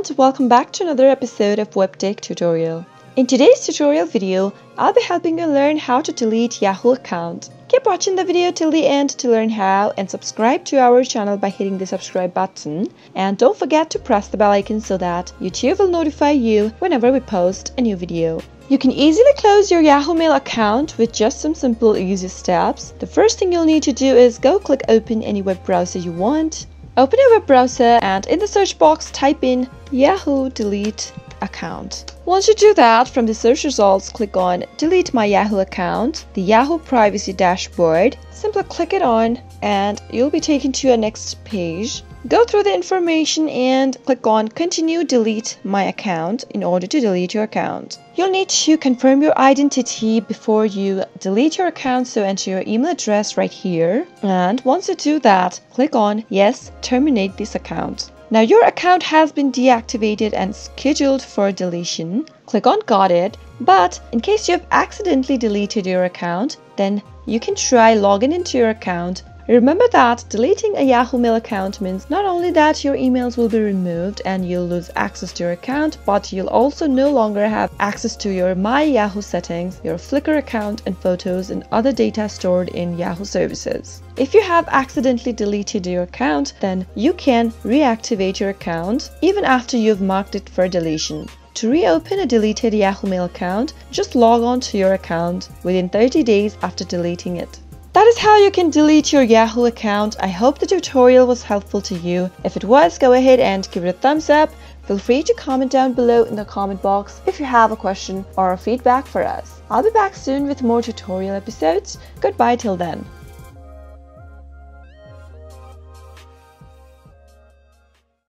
and welcome back to another episode of WebTech tutorial. In today's tutorial video, I'll be helping you learn how to delete Yahoo account. Keep watching the video till the end to learn how and subscribe to our channel by hitting the subscribe button. And don't forget to press the bell icon so that YouTube will notify you whenever we post a new video. You can easily close your Yahoo Mail account with just some simple easy steps. The first thing you'll need to do is go click open any web browser you want. Open a web browser and in the search box type in Yahoo delete account. Once you do that, from the search results, click on Delete my Yahoo account, the Yahoo Privacy Dashboard. Simply click it on and you'll be taken to your next page. Go through the information and click on Continue Delete My Account in order to delete your account. You'll need to confirm your identity before you delete your account, so enter your email address right here. And once you do that, click on Yes, terminate this account. Now your account has been deactivated and scheduled for deletion. Click on Got it. But in case you have accidentally deleted your account, then you can try logging into your account Remember that deleting a Yahoo Mail account means not only that your emails will be removed and you'll lose access to your account, but you'll also no longer have access to your My Yahoo settings, your Flickr account, and photos and other data stored in Yahoo services. If you have accidentally deleted your account, then you can reactivate your account even after you've marked it for deletion. To reopen a deleted Yahoo Mail account, just log on to your account within 30 days after deleting it. That is how you can delete your Yahoo account. I hope the tutorial was helpful to you. If it was, go ahead and give it a thumbs up. Feel free to comment down below in the comment box if you have a question or a feedback for us. I'll be back soon with more tutorial episodes. Goodbye till then.